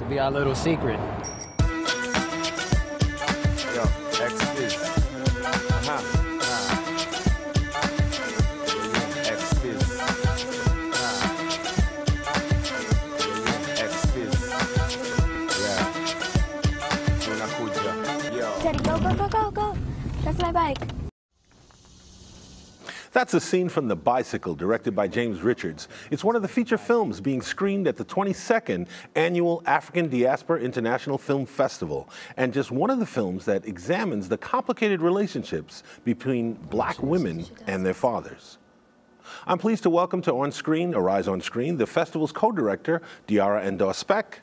Will be our little secret. That's a scene from The Bicycle, directed by James Richards. It's one of the feature films being screened at the 22nd Annual African Diaspora International Film Festival, and just one of the films that examines the complicated relationships between black women and their fathers. I'm pleased to welcome to On Screen, Arise On Screen, the festival's co-director, Diarah N'Daw-Spech.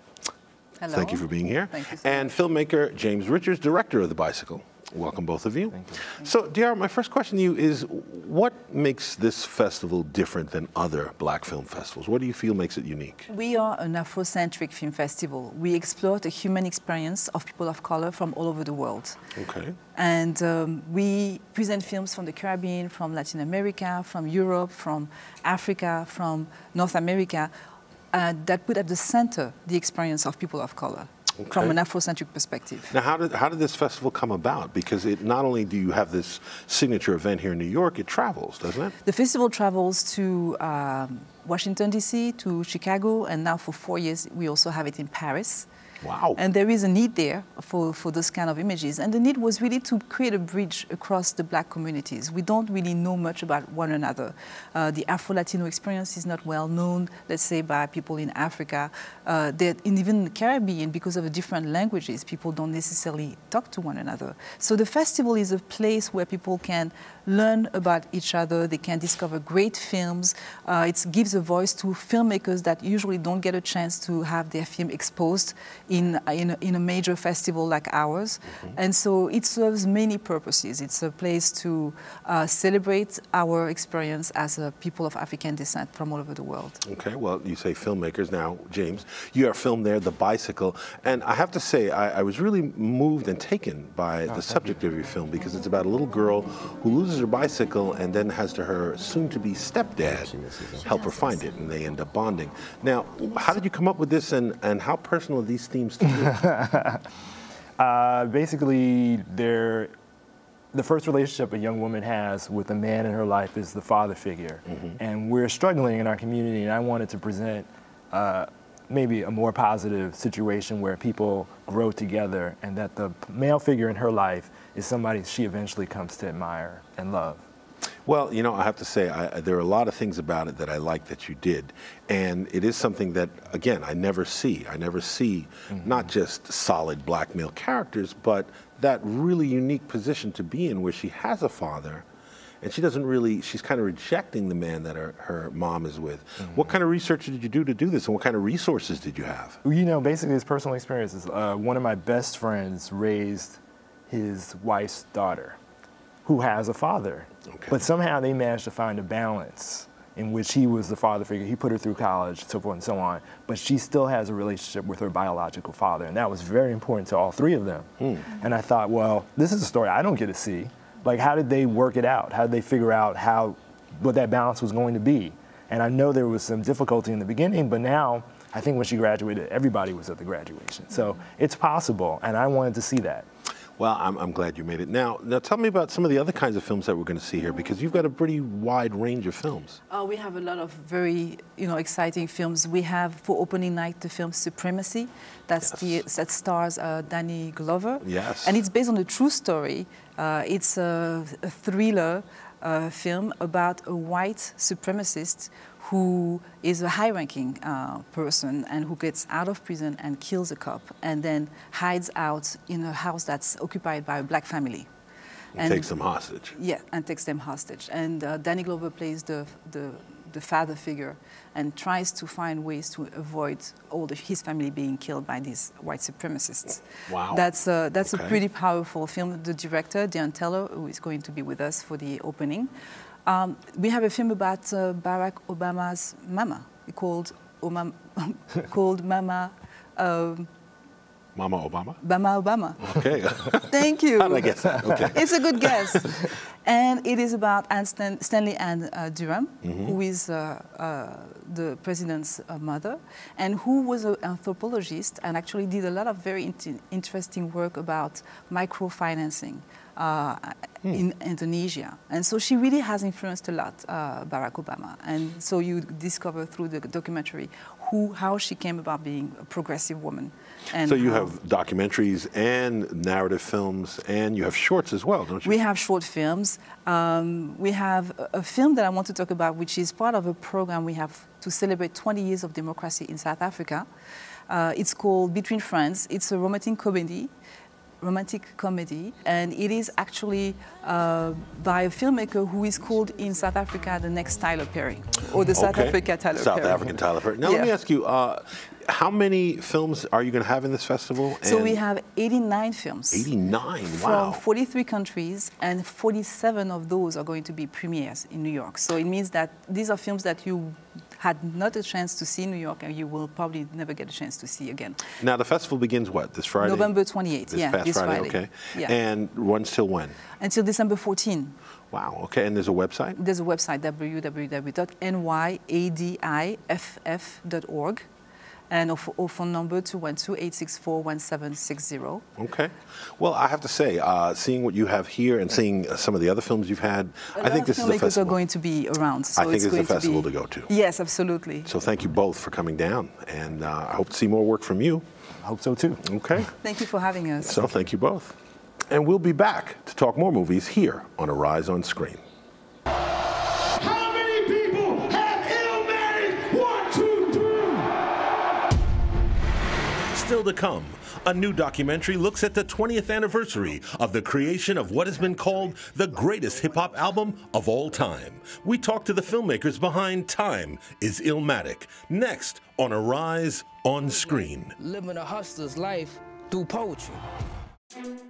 Hello. Thank you for being here. Thank you so and filmmaker James Richards, director of The Bicycle. Welcome, both of you. So, Diarah, my first question to you is what makes this festival different than other black film festivals? What do you feel makes it unique? We are an Afrocentric film festival. We explore the human experience of people of color from all over the world. Okay. And um, we present films from the Caribbean, from Latin America, from Europe, from Africa, from North America, uh, that put at the center the experience of people of color from an Afrocentric perspective. Now, how did, how did this festival come about? Because it not only do you have this signature event here in New York, it travels, doesn't it? The festival travels to um, Washington, D.C., to Chicago, and now for four years we also have it in Paris. Wow. And there is a need there for, for those kind of images. And the need was really to create a bridge across the black communities. We don't really know much about one another. Uh, the Afro Latino experience is not well known, let's say, by people in Africa. Uh, in even the Caribbean, because of the different languages, people don't necessarily talk to one another. So the festival is a place where people can learn about each other, they can discover great films. Uh, it gives a voice to filmmakers that usually don't get a chance to have their film exposed in, in, a, in a major festival like ours. And so it serves many purposes. It's a place to uh, celebrate our experience as a people of African descent from all over the world. Okay, well, you say filmmakers now, James. You are filmed there, The Bicycle. And I have to say, I, I was really moved and taken by the subject of your film because it's about a little girl who loses her bicycle and then has to her soon to be stepdad help her find it, and they end up bonding. Now, how did you come up with this, and, and how personal are these themes to you? Uh, basically, they're, the first relationship a young woman has with a man in her life is the father figure. And we're struggling in our community, and I wanted to present uh, maybe a more positive situation where people grow together and that the male figure in her life is somebody she eventually comes to admire and love. Well, you know, I have to say, I, there are a lot of things about it that I like that you did. And it is something that, again, I never see. I never see not just solid black male characters, but that really unique position to be in where she has a father and she doesn't really, she's kind of rejecting the man that her, her mom is with. What kind of research did you do to do this and what kind of resources did you have? You know, basically, his personal experiences. Uh, one of my best friends raised his wife's daughter, who has a father. Okay. But somehow they managed to find a balance in which he was the father figure. He put her through college, so forth and so on. But she still has a relationship with her biological father, and that was very important to all three of them. Hmm. And I thought, well, this is a story I don't get to see. Like, how did they work it out? How did they figure out how what that balance was going to be? And I know there was some difficulty in the beginning, but now I think when she graduated, everybody was at the graduation. So it's possible, and I wanted to see that. Well, I'm, I'm glad you made it. Now, now, tell me about some of the other kinds of films that we're going to see here because you've got a pretty wide range of films. Uh, we have a lot of very, you know, exciting films. We have for opening night the film Supremacy, that's Yes. the, that stars uh, Danny Glover. Yes. And it's based on a true story. Uh, it's a, a thriller uh, film about a white supremacist who is a high-ranking uh, person and who gets out of prison and kills a cop and then hides out in a house that's occupied by a black family. And takes them hostage. Yeah, and takes them hostage. And uh, Danny Glover plays the, the, the father figure and tries to find ways to avoid all the, his family being killed by these white supremacists. Wow. That's, uh, that's Okay. a pretty powerful film. The director, Deon Taylor, who is going to be with us for the opening. Um, we have a film about uh, Barack Obama's mama called, Oma- called Mama. Um, Mama Obama. Bama Obama. Okay. Thank you. How did I guess that? Okay. It's a good guess. and it is about Anne Stan- Stanley Ann uh, Dunham, Mm-hmm. who is uh, uh, the president's uh, mother, and who was an anthropologist and actually did a lot of very int- interesting work about microfinancing. Uh, Hmm. in Indonesia. And so she really has influenced a lot uh, Barack Obama. And so you discover through the documentary who, how she came about being a progressive woman. And So you have documentaries and narrative films, and you have shorts as well, don't you? We have short films. Um, we have a, a film that I want to talk about, which is part of a program we have to celebrate 20 years of democracy in South Africa. Uh, it's called Between Friends. It's a romantic comedy, romantic comedy, and it is actually uh, by a filmmaker who is called in South Africa the next Tyler Perry, or the South Okay. Africa Tyler South Perry. African Tyler Perry. Now let me ask you, uh, how many films are you going to have in this festival? So we have 89 films. 89. wow. from 43 countries, and 47 of those are going to be premieres in New York. So it means that these are films that you had not a chance to see New York, and you will probably never get a chance to see again. Now the festival begins what? This Friday? November 28th, This yeah, past this Friday, Friday. okay. Yeah. And runs till when? Until December 14, Wow, okay. And there's a website? there's a website www.nyadiff.org, and our, our phone number 212-864-1760. Okay. Well, I have to say, uh, seeing what you have here and seeing uh, some of the other films you've had, A I lot think of this is a filmmakers festival. are going to be around. So I think it's it's a going festival be, to go to. Yes, absolutely. So thank you both for coming down, and uh, I hope to see more work from you. I hope so too. Okay. Thank you for having us. So thank you both. And we'll be back to talk more movies here on Arise on Screen. Still to come, a new documentary looks at the 20th anniversary of the creation of what has been called the greatest hip hop album of all time. We talk to the filmmakers behind Time is Illmatic. Next on Arise on Screen. living a hustler's life through poetry.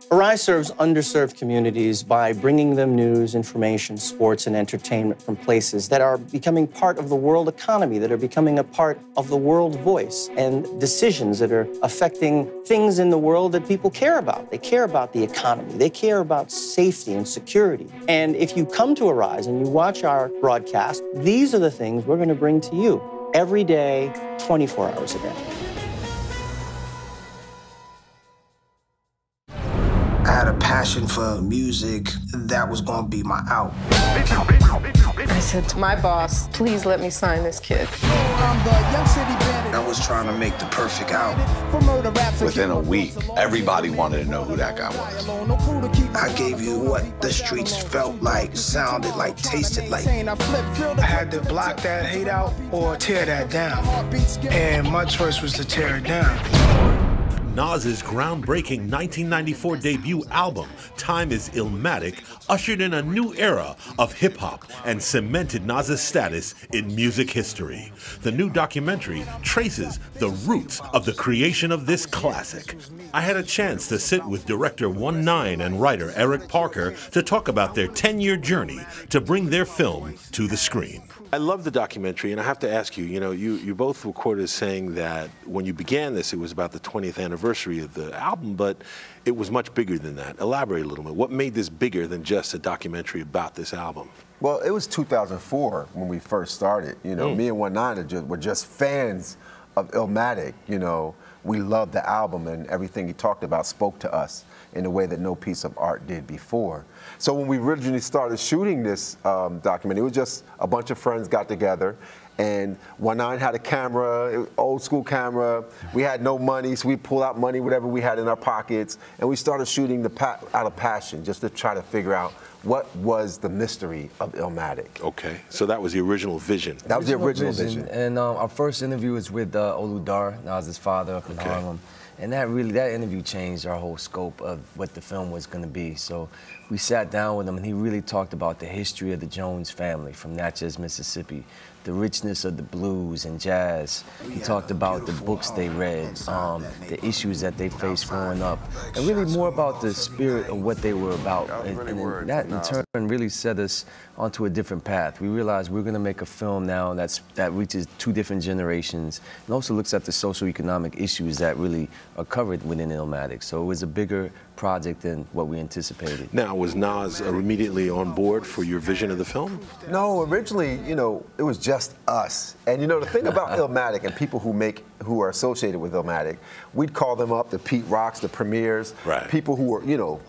Arise serves underserved communities by bringing them news, information, sports, and entertainment from places that are becoming part of the world economy, that are becoming a part of the world voice, and decisions that are affecting things in the world that people care about. They care about the economy, they care about safety and security. And if you come to Arise and you watch our broadcast, these are the things we're going to bring to you every day, 24 hours a day. Passion for music. That was gonna be my out. I said to my boss, please let me sign this kid. I was trying to make the perfect out. Within a week, everybody wanted to know who that guy was. I gave you what the streets felt like, sounded like, tasted like. I had to block that hate out or tear that down. And my choice was to tear it down. Nas's groundbreaking 1994 debut album, Time is Illmatic, ushered in a new era of hip hop and cemented Nas's status in music history. The new documentary traces the roots of the creation of this classic. I had a chance to sit with director One Nine and writer Erik Parker to talk about their 10 year journey to bring their film to the screen. I love the documentary, and I have to ask you, you know, you, you both were quoted as saying that when you began this, it was about the 20th anniversary of the album, but it was much bigger than that. Elaborate a little bit. What made this bigger than just a documentary about this album? Well, it was 2004 when we first started. You know, mm. me and One Nine were just fans of Illmatic. You know, we loved the album and everything he talked about spoke to us in a way that no piece of art did before. So when we originally started shooting this um, documentary, it was just a bunch of friends got together. And One Nine had a camera, old school camera. We had no money, so we pulled out money, whatever we had in our pockets, and we started shooting the out of passion, just to try to figure out what was the mystery of Illmatic. Okay, so that was the original vision. That was the original vision. And um, our first interview was with uh, Olu Dara, Nas's father up in Okay. Harlem. And that really, that interview changed our whole scope of what the film was going to be. So we sat down with him, and he really talked about the history of the Jones family from Natchez, Mississippi, the richness of the blues and jazz. He talked about the books they read, um, the issues that they faced growing up, and really more about the spirit of what they were about. And, and that in turn really set us onto a different path. We realized we're going to make a film now that's that reaches two different generations and also looks at the social economic issues that really are covered within Illmatic. So it was a bigger project than what we anticipated. Now, was Nas immediately on board for your vision of the film? No, originally, you know, it was just us. And you know, the thing about Illmatic and people who make who are associated with Illmatic, we'd call them up the Pete Rocks, the Premiers, right. people who are, you know,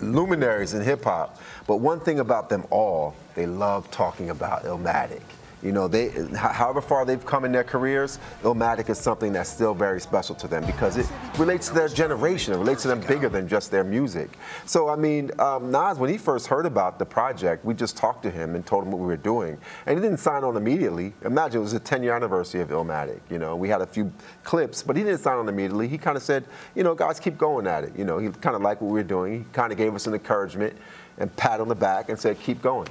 luminaries in hip hop. But one thing about them all, they love talking about Illmatic. You know, they, however far they've come in their careers, Illmatic is something that's still very special to them because it relates to their generation. It relates to them bigger than just their music. So, I mean, um, Nas, when he first heard about the project, we just talked to him and told him what we were doing. And he didn't sign on immediately. Imagine it was a 10 year anniversary of Illmatic. You know, we had a few clips, but he didn't sign on immediately. He kind of said, you know, guys, keep going at it. You know, he kind of liked what we were doing. He kind of gave us an encouragement and pat on the back and said, keep going.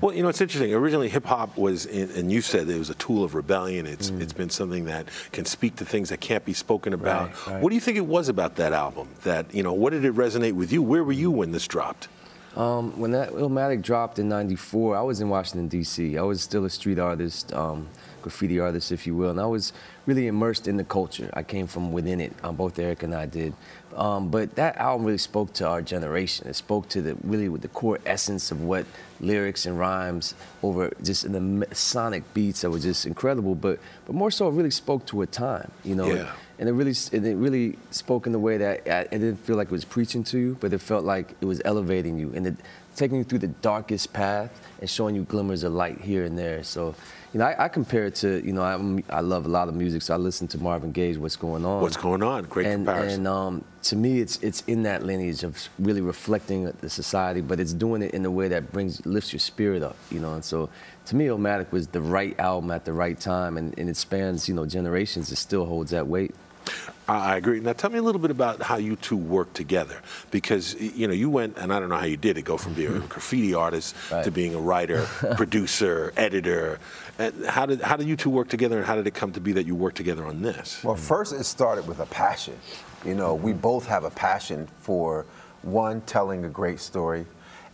Well, you know, it's interesting. Originally, hip hop was, in, and you said it was a tool of rebellion. It's mm. it's been something that can speak to things that can't be spoken about. Right, right. What do you think it was about that album? That you know, what did it resonate with you? Where were you when this dropped? Um, when that Illmatic dropped in '94, I was in Washington D.C. I was still a street artist, um, graffiti artist, if you will, and I was really immersed in the culture. I came from within it. Um, both Eric and I did. Um, but that album really spoke to our generation. It spoke to the really with the core essence of what lyrics and rhymes over just in the sonic beats that were just incredible. But but more so, it really spoke to a time. You know. Yeah. And it really, it really spoke in the way that it didn't feel like it was preaching to you, but it felt like it was elevating you and it, taking you through the darkest path and showing you glimmers of light here and there. So, you know, I, I compare it to, you know, I, I, love a lot of music, so I listen to Marvin Gaye's "What's Going On." What's going on? Great and, comparison. And um, to me, it's it's in that lineage of really reflecting the society, but it's doing it in a way that brings lifts your spirit up, you know. And so, to me, Illmatic was the right album at the right time, and, and it spans, you know, generations. It still holds that weight. I agree. Now, tell me a little bit about how you two work together, because you know you went, and I don't know how you did it, go from being a graffiti artist right. to being a writer, producer, editor. And how did how did you two work together, and how did it come to be that you worked together on this? Well, first it started with a passion. You know, we mm-hmm. both have a passion for one telling a great story,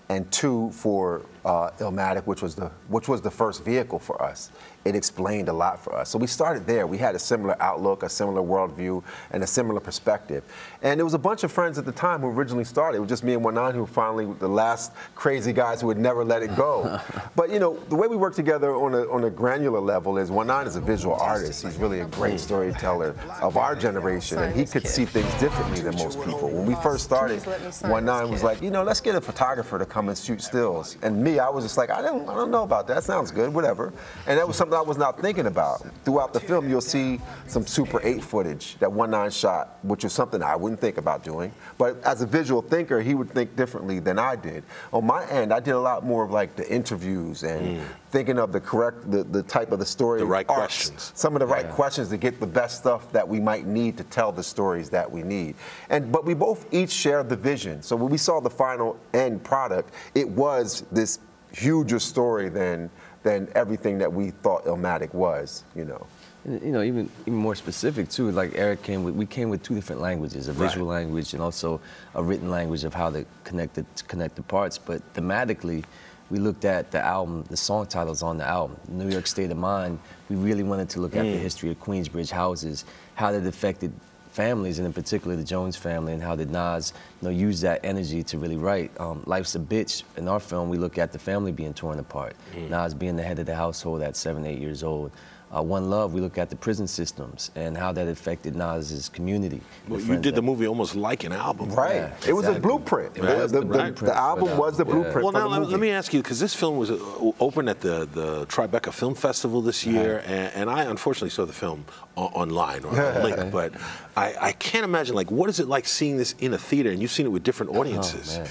and two for uh, Illmatic, which was the which was the first vehicle for us. It explained a lot for us. So we started there. We had a similar outlook, a similar worldview, and a similar perspective. And it was a bunch of friends at the time who originally started. It was just me and One Nine who were finally the last crazy guys who would never let it go. but you know, the way we work together on a on a granular level is One Nine is a visual artist. He's really a great storyteller of our generation, and he could see things differently than most people. When we first started, One Nine was like, you know, let's get a photographer to come and shoot stills. And me, I was just like, I don't, I don't know about that. Sounds good, whatever. And that was something I was not thinking about. Throughout the film, you'll see some Super 8 footage, that one nine shot, which is something I wouldn't think about doing. But as a visual thinker, he would think differently than I did. On my end, I did a lot more of like the interviews and mm. thinking of the correct, the, the type of the story. The right arcs, questions. Some of the right questions to get the best stuff that we might need to tell the stories that we need. And but we both each share the vision. So when we saw the final end product, it was this huger story than than everything that we thought Illmatic was, you know. You know, even even more specific too. Like Eric came with, we came with two different languages: a visual Right. language and also a written language of how to connect the connect the parts. But thematically, we looked at the album, the song titles on the album, New York State of Mind. We really wanted to look at the Mm. history of Queensbridge houses, how that affected families, and in particular the Jones family, and how did Nas, you know, use that energy to really write. Um, Life's a bitch. In our film, we look at the family being torn apart. Mm. Nas being the head of the household at seven, eight years old. Uh, One Love, we look at the prison systems and how that affected Nas's community. Well, you friends did the movie almost like an album. Right. Yeah, it was a blueprint. It The- was the, the the- blueprint the album for was the the- blueprint Well, for now the let, movie. let me ask you, because this film was uh, open at the, the Tribeca Film Festival this year, and, and I unfortunately saw the film online or on link, but I, I can't imagine, like, what is it like seeing this in a theater and you've seen it with different audiences? Oh, man.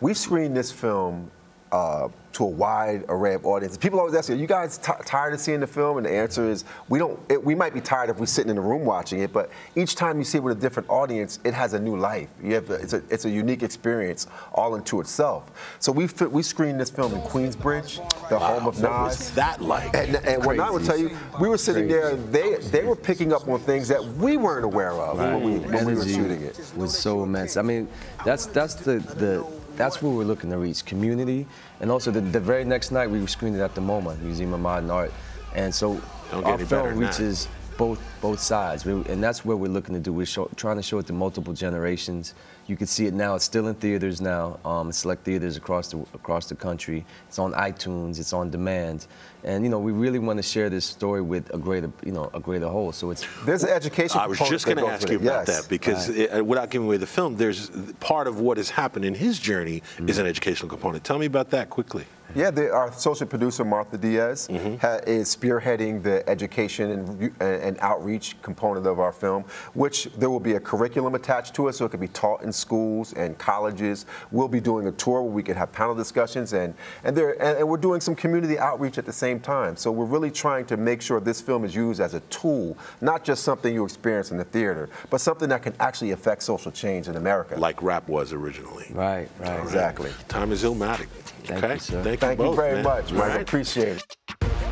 We screened this film uh, to a wide array of audiences. People always ask, you, "Are you guys tired of seeing the film?" And the answer is, we don't. It, we might be tired if we're sitting in the room watching it, but each time you see it with a different audience, it has a new life. You have, it's a, it's a unique experience all into itself. So we fi- we screened this film in Queensbridge, the Wow, home of what Nas. was that like? And, and what I would tell you, we were sitting there. They they were picking up on things that we weren't aware of when, we, when we were shooting it. was so immense. I mean, that's that's the the that's where we're looking to reach community, and also the, the very next night we screened it at the MoMA Museum of Modern Art, and so Don't our film reaches both both sides, we, and that's what we're looking to do. We're show, trying to show it to multiple generations. You can see it now. It's still in theaters now, um, in select theaters across the across the country. It's on iTunes. It's on demand, and you know we really want to share this story with a greater you know a greater whole. So it's There's an education. I was just going to ask you it, about yes. that because Right. it, without giving away the film, there's part of what has happened in his journey is an educational component. Tell me about that quickly. Yeah, the, our associate producer Martha Diaz Mm-hmm. ha, is spearheading the education and, and and outreach component of our film, which there will be a curriculum attached to it, so it can be taught in schools and colleges. We'll be doing a tour where we can have panel discussions, and and there and, and we're doing some community outreach at the same time. So we're really trying to make sure this film is used as a tool, not just something you experience in the theater, but something that can actually affect social change in America. Like rap was originally. right, right. All right. Exactly. Time is illmatic. Thank okay. you, sir. Thank, Thank you you very man. much, All Mike. right. Appreciate it.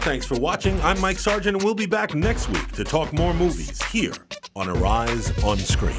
Thanks for watching. I'm Mike Sargent, and we'll be back next week to talk more movies here on Arise on Screen.